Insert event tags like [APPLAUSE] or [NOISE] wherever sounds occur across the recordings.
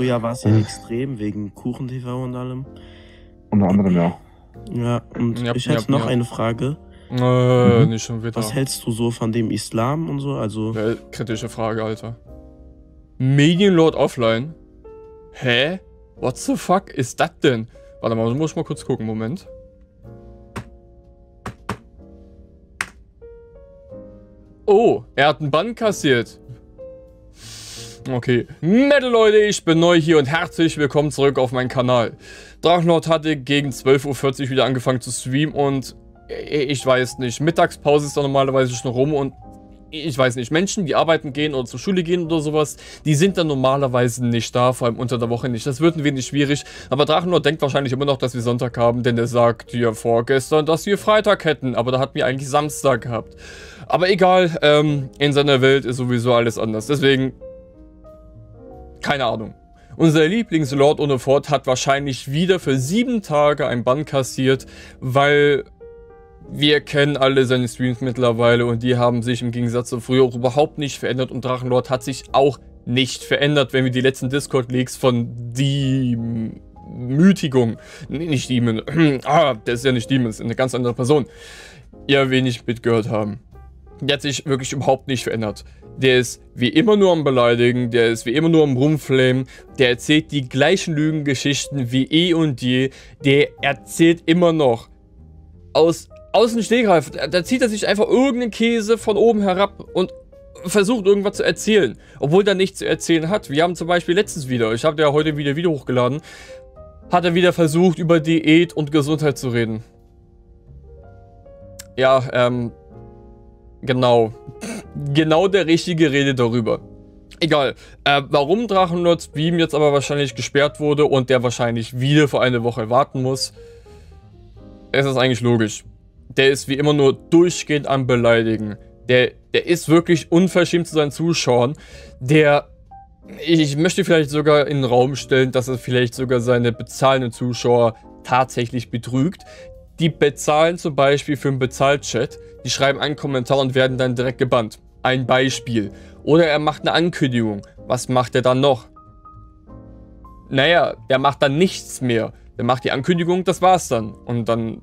früher war es ja extrem wegen Kuchen-TV und allem. Unter anderem, ja. Ja, und Ja, ich ja, hätte noch eine Frage. Äh, Mhm. nicht schon wieder. Was hältst du so von dem Islam und so? Also, kritische Frage, Alter. Medienlord offline? Hä? What the fuck ist das denn? Warte mal, muss ich mal kurz gucken, Moment. Oh, er hat einen Bann kassiert. Okay. Metal Leute, ich bin neu hier und herzlich willkommen zurück auf meinen Kanal. Drachenlord hatte gegen 12.40 Uhr wieder angefangen zu streamen und äh, ich weiß nicht, Mittagspause ist da normalerweise schon rum und ich weiß nicht, Menschen, die arbeiten gehen oder zur Schule gehen oder sowas, die sind dann normalerweise nicht da, vor allem unter der Woche nicht. Das wird ein wenig schwierig, aber Drachenlord denkt wahrscheinlich immer noch, dass wir Sonntag haben, denn er sagt ja vorgestern, dass wir Freitag hätten, aber da hatten wir eigentlich Samstag gehabt. Aber egal, ähm, in seiner Welt ist sowieso alles anders, deswegen, keine Ahnung. Unser Lieblingslord ohne Fort hat wahrscheinlich wieder für sieben Tage ein Bann kassiert, weil wir kennen alle seine Streams mittlerweile und die haben sich im Gegensatz zu früher auch überhaupt nicht verändert und Drachenlord hat sich auch nicht verändert, wenn wir die letzten Discord-Leaks von die Mythigung, nee, nicht Demon, [CLEARS THROAT] ah, der ist ja nicht Demon, ist eine ganz andere Person, ja wenig mitgehört haben. Der hat sich wirklich überhaupt nicht verändert. Der ist wie immer nur am Beleidigen, der ist wie immer nur am Rumflamen, der erzählt die gleichen Lügengeschichten wie eh und je, der erzählt immer noch aus, aus dem Stegreif, da, da zieht er sich einfach irgendeinen Käse von oben herab und versucht irgendwas zu erzählen, obwohl er nichts zu erzählen hat. Wir haben zum Beispiel letztens wieder, ich habe ja heute wieder Video hochgeladen, hat er wieder versucht, über Diät und Gesundheit zu reden. Ja, ähm, genau. Genau der richtige Rede darüber. Egal. Äh, warum Drachenlord Stream jetzt aber wahrscheinlich gesperrt wurde und der wahrscheinlich wieder für eine Woche warten muss, es ist eigentlich logisch. Der ist wie immer nur durchgehend am Beleidigen. Der, der ist wirklich unverschämt zu seinen Zuschauern. Der, ich möchte vielleicht sogar in den Raum stellen, dass er vielleicht sogar seine bezahlenden Zuschauer tatsächlich betrügt. Die bezahlen zum Beispiel für einen Bezahlchat. Die schreiben einen Kommentar und werden dann direkt gebannt. Ein Beispiel. Oder er macht eine Ankündigung. Was macht er dann noch? Naja, der macht dann nichts mehr. Der macht die Ankündigung, das war's dann. Und dann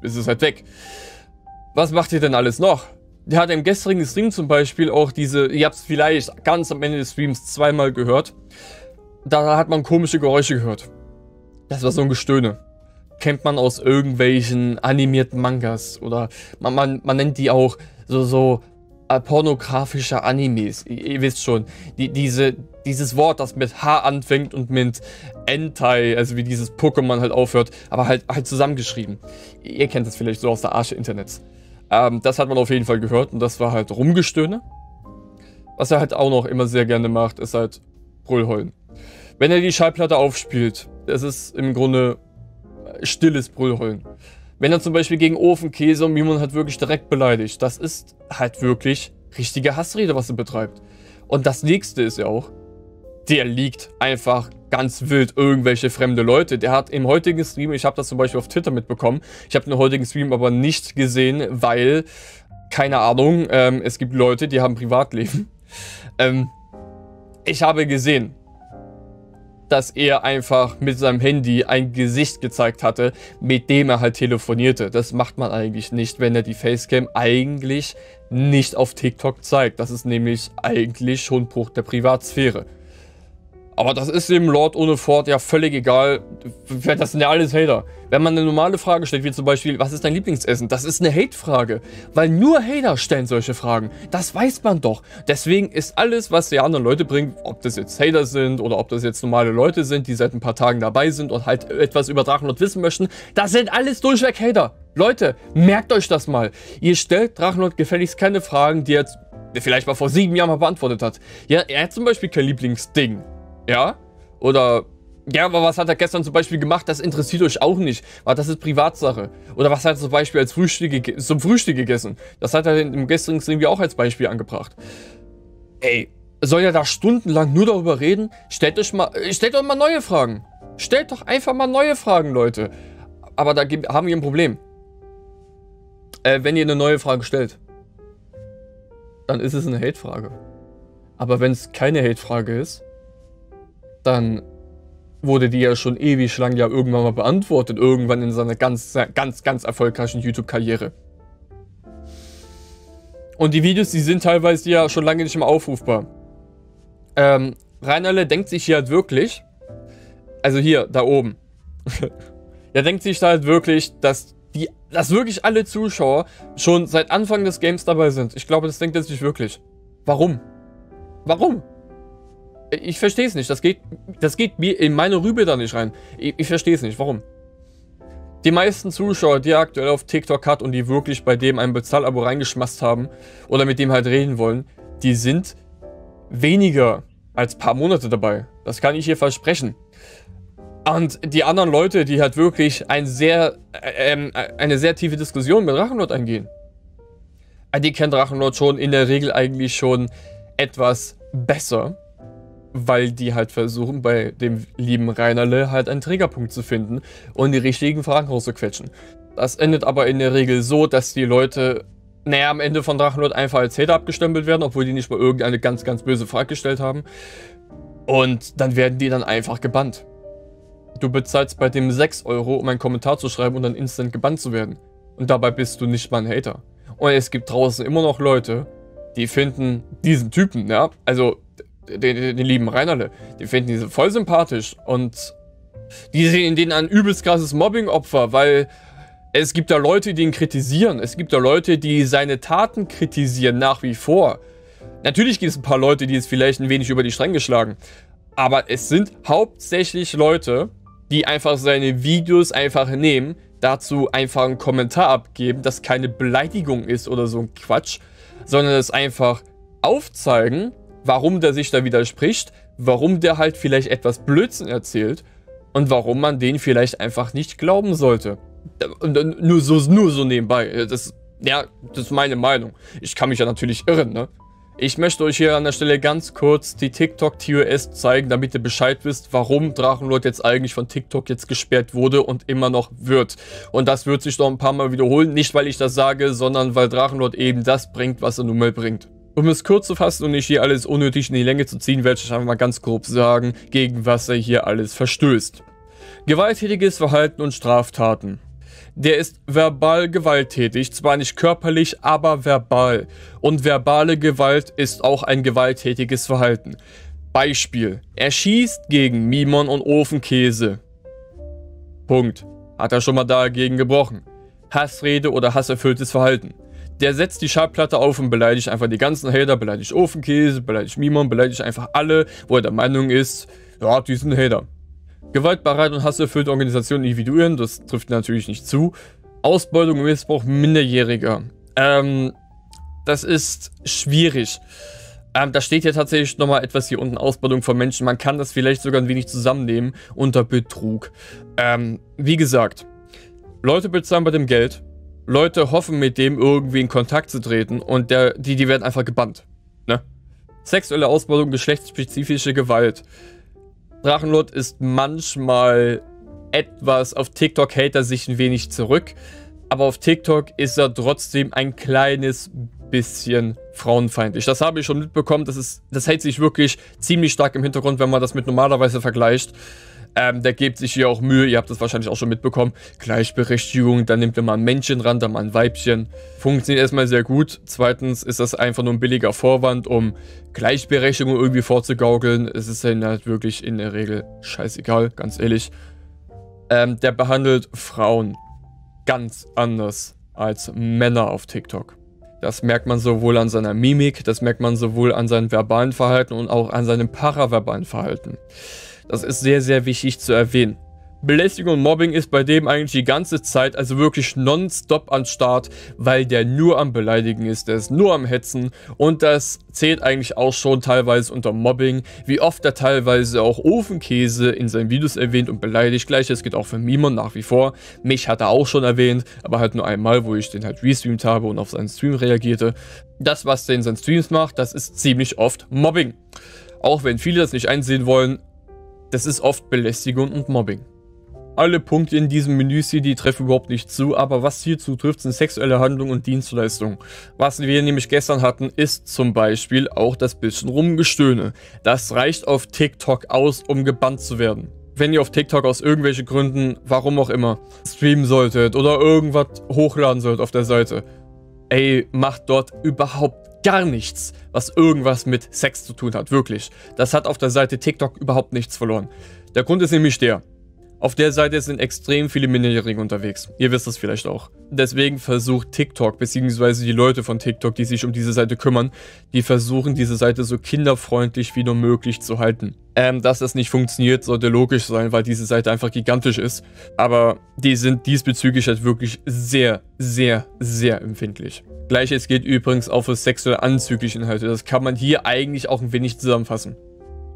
ist es halt weg. Was macht ihr denn alles noch? Der hat im gestrigen Stream zum Beispiel auch diese, ihr habt es vielleicht ganz am Ende des Streams zweimal gehört. Da hat man komische Geräusche gehört. Das war so ein Gestöhne. Kennt man aus irgendwelchen animierten Mangas. Oder man, man, man nennt die auch so, so pornografische Animes. Ihr, wisst schon. Die, diese, dieses Wort, das mit H anfängt und mit Entai, also wie dieses Pokémon halt aufhört, aber halt, halt zusammengeschrieben. Ihr kennt das vielleicht so aus der Arsche Internets. Ähm, das hat man auf jeden Fall gehört und das war halt Rumgestöhne. Was er halt auch noch immer sehr gerne macht, ist halt Brüllheulen. Wenn er die Schallplatte aufspielt, das ist im Grunde stilles Brüllheulen. Wenn er zum Beispiel gegen Ofenkäse und Mimon halt wirklich direkt beleidigt, das ist halt wirklich richtige Hassrede, was er betreibt. Und das nächste ist ja auch, der liegt einfach ganz wild irgendwelche fremde Leute. Der hat im heutigen Stream, ich habe das zum Beispiel auf Twitter mitbekommen, ich habe den heutigen Stream aber nicht gesehen, weil, keine Ahnung, ähm, es gibt Leute, die haben Privatleben. [LAUGHS] Ähm, ich habe gesehen, dass er einfach mit seinem Handy ein Gesicht gezeigt hatte, mit dem er halt telefonierte. Das macht man eigentlich nicht, wenn er die Facecam eigentlich nicht auf TikTok zeigt. Das ist nämlich eigentlich schon Bruch der Privatsphäre. Aber das ist dem Lord ohne Fort ja völlig egal. Das sind ja alles Hater. Wenn man eine normale Frage stellt, wie zum Beispiel, was ist dein Lieblingsessen? Das ist eine Hate-Frage. Weil nur Hater stellen solche Fragen. Das weiß man doch. Deswegen ist alles, was die anderen Leute bringen, ob das jetzt Hater sind oder ob das jetzt normale Leute sind, die seit ein paar Tagen dabei sind und halt etwas über Drachenlord wissen möchten, das sind alles durchweg Hater. Leute, merkt euch das mal. Ihr stellt Drachenlord gefälligst keine Fragen, die er jetzt vielleicht mal vor sieben Jahren mal beantwortet hat. Ja, er hat zum Beispiel kein Lieblingsding. Ja? Oder, ja, aber was hat er gestern zum Beispiel gemacht? Das interessiert euch auch nicht, weil das ist Privatsache. Oder was hat er zum Beispiel als Frühstück zum Frühstück gegessen? Das hat er im gestrigen Stream auch als Beispiel angebracht. Ey, soll er da stundenlang nur darüber reden? Stellt euch mal, äh, stellt euch mal neue Fragen. Stellt doch einfach mal neue Fragen, Leute. Aber da haben wir ein Problem. Äh, wenn ihr eine neue Frage stellt, dann ist es eine Hate-Frage. Aber wenn es keine Hate-Frage ist, dann wurde die ja schon ewig lang ja irgendwann mal beantwortet, irgendwann in seiner ganz, ganz, ganz erfolgreichen YouTube-Karriere. Und die Videos, die sind teilweise ja schon lange nicht mehr aufrufbar. Ähm, Reinerle denkt sich hier halt wirklich, also hier, da oben, [LAUGHS] er denkt sich da halt wirklich, dass die, dass wirklich alle Zuschauer schon seit Anfang des Games dabei sind. Ich glaube, das denkt er sich wirklich. Warum? Warum? Ich verstehe es nicht. Das geht, das geht mir in meine Rübe da nicht rein. Ich, ich verstehe es nicht. Warum? Die meisten Zuschauer, die aktuell auf TikTok hat und die wirklich bei dem ein Bezahlabo reingeschmasst haben oder mit dem halt reden wollen, die sind weniger als paar Monate dabei. Das kann ich hier versprechen. Und die anderen Leute, die halt wirklich ein sehr, äh, äh, eine sehr tiefe Diskussion mit Drachenlord eingehen, die kennen Drachenlord schon in der Regel eigentlich schon etwas besser weil die halt versuchen, bei dem lieben Reinerle halt einen Triggerpunkt zu finden und die richtigen Fragen rauszuquetschen. Das endet aber in der Regel so, dass die Leute, naja, am Ende von Drachenlord einfach als Hater abgestempelt werden, obwohl die nicht mal irgendeine ganz, ganz böse Frage gestellt haben. Und dann werden die dann einfach gebannt. Du bezahlst bei dem 6 Euro, um einen Kommentar zu schreiben und dann instant gebannt zu werden. Und dabei bist du nicht mal ein Hater. Und es gibt draußen immer noch Leute, die finden diesen Typen, ja, also den, den, den lieben Reinerle, die finden diese voll sympathisch und die sehen denen ein übelst krasses Mobbing-Opfer, weil es gibt da Leute, die ihn kritisieren. Es gibt da Leute, die seine Taten kritisieren, nach wie vor. Natürlich gibt es ein paar Leute, die es vielleicht ein wenig über die Stränge geschlagen. Aber es sind hauptsächlich Leute, die einfach seine Videos einfach nehmen, dazu einfach einen Kommentar abgeben, das keine Beleidigung ist oder so ein Quatsch, sondern es einfach aufzeigen, warum der sich da widerspricht, warum der halt vielleicht etwas Blödsinn erzählt und warum man den vielleicht einfach nicht glauben sollte. Nur so, nur so nebenbei. Das, ja, das ist meine Meinung. Ich kann mich ja natürlich irren, ne? Ich möchte euch hier an der Stelle ganz kurz die TikTok TOS zeigen, damit ihr Bescheid wisst, warum Drachenlord jetzt eigentlich von TikTok jetzt gesperrt wurde und immer noch wird. Und das wird sich noch ein paar Mal wiederholen. Nicht, weil ich das sage, sondern weil Drachenlord eben das bringt, was er nun mal bringt. Um es kurz zu fassen und nicht hier alles unnötig in die Länge zu ziehen, werde ich einfach mal ganz grob sagen, gegen was er hier alles verstößt. Gewalttätiges Verhalten und Straftaten. Der ist verbal gewalttätig, zwar nicht körperlich, aber verbal. Und verbale Gewalt ist auch ein gewalttätiges Verhalten. Beispiel. Er schießt gegen Mimon und Ofenkäse. Punkt. Hat er schon mal dagegen gebrochen. Hassrede oder hasserfülltes Verhalten. Der setzt die Schallplatte auf und beleidigt einfach die ganzen Hater, beleidigt Ofenkäse, beleidigt Mimon, beleidigt einfach alle, wo er der Meinung ist, ja, die sind Hater. Gewaltbereit und hasserfüllte Organisationen individuieren, das trifft natürlich nicht zu. Ausbeutung und Missbrauch Minderjähriger. Ähm, das ist schwierig. Ähm, da steht ja tatsächlich nochmal etwas hier unten, Ausbeutung von Menschen. Man kann das vielleicht sogar ein wenig zusammennehmen unter Betrug. Ähm, wie gesagt, Leute bezahlen bei dem Geld, Leute hoffen mit dem irgendwie in Kontakt zu treten und der, die, die werden einfach gebannt. Ne? Sexuelle Ausbeutung, geschlechtsspezifische Gewalt. Drachenlord ist manchmal etwas auf TikTok hält er sich ein wenig zurück, aber auf TikTok ist er trotzdem ein kleines bisschen frauenfeindlich. Das habe ich schon mitbekommen, das, ist, das hält sich wirklich ziemlich stark im Hintergrund, wenn man das mit normalerweise vergleicht. Ähm, der gibt sich hier auch Mühe, ihr habt das wahrscheinlich auch schon mitbekommen. Gleichberechtigung, dann nimmt er mal ein Männchen ran, dann mal ein Weibchen. Funktioniert erstmal sehr gut. Zweitens ist das einfach nur ein billiger Vorwand, um Gleichberechtigung irgendwie vorzugaukeln. Es ist dann halt wirklich in der Regel scheißegal, ganz ehrlich. Ähm, der behandelt Frauen ganz anders als Männer auf TikTok. Das merkt man sowohl an seiner Mimik, das merkt man sowohl an seinem verbalen Verhalten und auch an seinem paraverbalen Verhalten. Das ist sehr, sehr wichtig zu erwähnen. Belästigung und Mobbing ist bei dem eigentlich die ganze Zeit, also wirklich nonstop an Start, weil der nur am Beleidigen ist, der ist nur am Hetzen und das zählt eigentlich auch schon teilweise unter Mobbing, wie oft er teilweise auch Ofenkäse in seinen Videos erwähnt und beleidigt. Gleiches geht auch für Mimon nach wie vor. Mich hat er auch schon erwähnt, aber halt nur einmal, wo ich den halt restreamt habe und auf seinen Stream reagierte. Das, was der in seinen Streams macht, das ist ziemlich oft Mobbing. Auch wenn viele das nicht einsehen wollen, das ist oft Belästigung und Mobbing. Alle Punkte in diesem Menü die treffen überhaupt nicht zu, aber was hier zutrifft, sind sexuelle Handlungen und Dienstleistungen. Was wir nämlich gestern hatten, ist zum Beispiel auch das bisschen Rumgestöhne. Das reicht auf TikTok aus, um gebannt zu werden. wenn ihr auf TikTok aus irgendwelchen Gründen, warum auch immer, streamen solltet oder irgendwas hochladen sollt auf der Seite, ey, macht dort überhaupt gar nichts, was irgendwas mit Sex zu tun hat, wirklich. Das hat auf der Seite TikTok überhaupt nichts verloren. Der Grund ist nämlich der, auf der Seite sind extrem viele Minderjährige unterwegs. Ihr wisst das vielleicht auch. Deswegen versucht TikTok, beziehungsweise die Leute von TikTok, die sich um diese Seite kümmern, die versuchen diese Seite so kinderfreundlich wie nur möglich zu halten. Ähm, dass das nicht funktioniert, sollte logisch sein, weil diese Seite einfach gigantisch ist. Aber die sind diesbezüglich halt wirklich sehr, sehr, sehr empfindlich. Gleiches geht übrigens auch für sexuell anzügliche Inhalte. Das kann man hier eigentlich auch ein wenig zusammenfassen.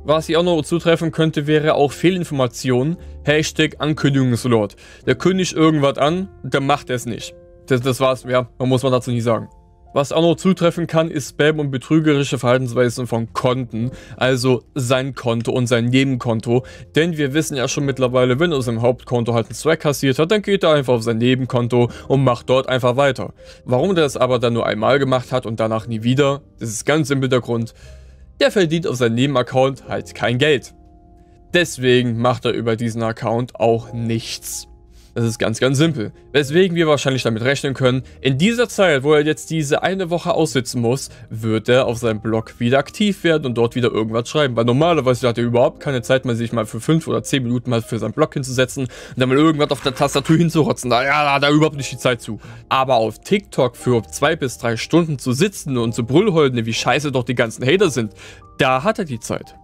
Was hier auch noch zutreffen könnte, wäre auch Fehlinformation, Hashtag Ankündigungslord. Der kündigt irgendwas an, der macht es nicht. Das, das war's, ja, man muss man dazu nicht sagen. Was auch noch zutreffen kann, ist Spam und betrügerische Verhaltensweisen von Konten, also sein Konto und sein Nebenkonto. Denn wir wissen ja schon mittlerweile, wenn er aus seinem Hauptkonto halt einen Swag kassiert hat, dann geht er einfach auf sein Nebenkonto und macht dort einfach weiter. Warum er das aber dann nur einmal gemacht hat und danach nie wieder, das ist ganz simpel der Grund der verdient auf seinem Nebenaccount halt kein Geld. Deswegen macht er über diesen Account auch nichts. Das ist ganz, ganz simpel. Weswegen wir wahrscheinlich damit rechnen können, in dieser Zeit, wo er jetzt diese eine Woche aussitzen muss, wird er auf seinem Blog wieder aktiv werden und dort wieder irgendwas schreiben. Weil normalerweise hat er überhaupt keine Zeit mehr, sich mal für 5 oder 10 Minuten mal für seinen Blog hinzusetzen und dann mal irgendwas auf der Tastatur hinzurotzen. Da, ja, da hat er überhaupt nicht die Zeit zu. Aber auf TikTok für 2 bis 3 Stunden zu sitzen und zu brüllholden, wie scheiße doch die ganzen Hater sind, da hat er die Zeit.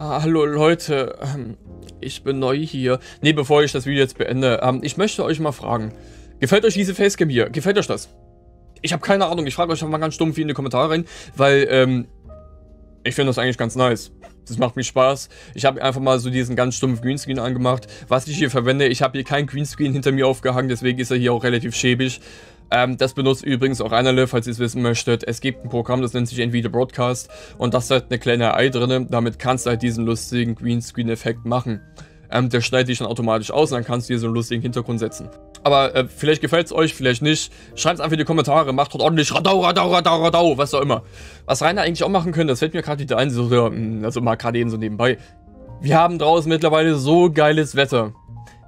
Ah, hallo Leute, ähm, ich bin neu hier. Ne, bevor ich das Video jetzt beende, ähm, ich möchte euch mal fragen. Gefällt euch diese Facecam hier? Gefällt euch das? Ich habe keine Ahnung, ich frage euch mal ganz stumpf in die Kommentare rein, weil, ähm, ich finde das eigentlich ganz nice. Das macht mir Spaß. Ich habe einfach mal so diesen ganz stumpfen Greenscreen angemacht. Was ich hier verwende, ich habe hier keinen Greenscreen hinter mir aufgehangen, deswegen ist er hier auch relativ schäbig. Ähm, das benutzt übrigens auch Einerle, falls ihr es wissen möchtet. Es gibt ein Programm, das nennt sich Nvidia Broadcast und das hat eine kleine AI drin. Damit kannst du halt diesen lustigen Greenscreen-Effekt machen. Ähm, der schneidet dich dann automatisch aus und dann kannst du hier so einen lustigen Hintergrund setzen. Aber äh, vielleicht gefällt es euch, vielleicht nicht. Schreibt es einfach in die Kommentare, macht dort ordentlich Radau, Radau, Radau, Radau, was auch immer. Was Rainer eigentlich auch machen könnte, das fällt mir gerade wieder ein, so, hm, also mal gerade eben so nebenbei. Wir haben draußen mittlerweile so geiles Wetter.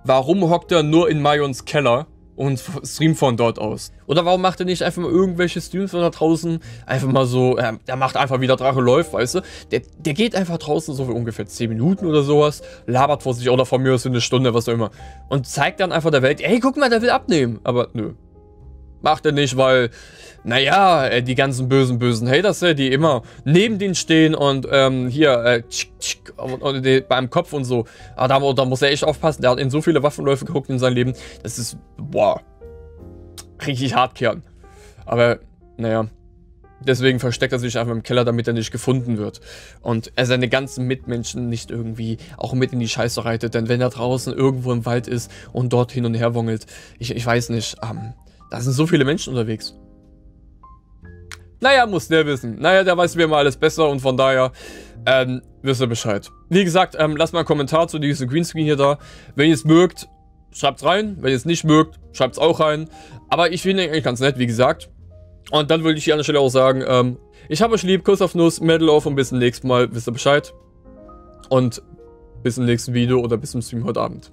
Warum hockt er nur in Mayons Keller und streamt von dort aus. Oder warum macht er nicht einfach mal irgendwelche Streams von da draußen? Einfach mal so, äh, der macht einfach wieder Drache läuft, weißt du? Der, der geht einfach draußen so für ungefähr 10 Minuten oder sowas, labert vor sich oder von mir aus eine Stunde, was auch immer. Und zeigt dann einfach der Welt, ey, guck mal, der will abnehmen. Aber nö. Macht er nicht, weil, naja, äh, die ganzen bösen, bösen Haters, äh, die immer neben denen stehen und ähm, hier, äh, tschik, tschik, und, und, und, beim Kopf und so. Aber da, da muss er echt aufpassen. Der hat in so viele Waffenläufe geguckt in seinem Leben. Das ist, boah, richtig hart kehren. Aber, naja. Deswegen versteckt er sich einfach im Keller, damit er nicht gefunden wird. Und er seine ganzen Mitmenschen nicht irgendwie auch mit in die Scheiße reitet. Denn wenn er draußen irgendwo im Wald ist und dort hin und her wongelt, ich, ich weiß nicht, ähm, da sind so viele Menschen unterwegs. Naja, muss der wissen. Naja, der weiß wie immer alles besser und von daher ähm, wisst ihr Bescheid. Wie gesagt, ähm, lasst mal einen Kommentar zu diesem Greenscreen hier da. Wenn ihr es mögt, schreibt's rein. Wenn ihr es nicht mögt, schreibt's auch rein. Aber ich finde eigentlich ganz nett, wie gesagt. Und dann würde ich hier an der Stelle auch sagen, ähm, ich habe euch lieb, Kuss auf Nuss, Medal auf und bis zum nächsten Mal, wisst ihr Bescheid. Und bis zum nächsten Video oder bis zum Stream heute Abend.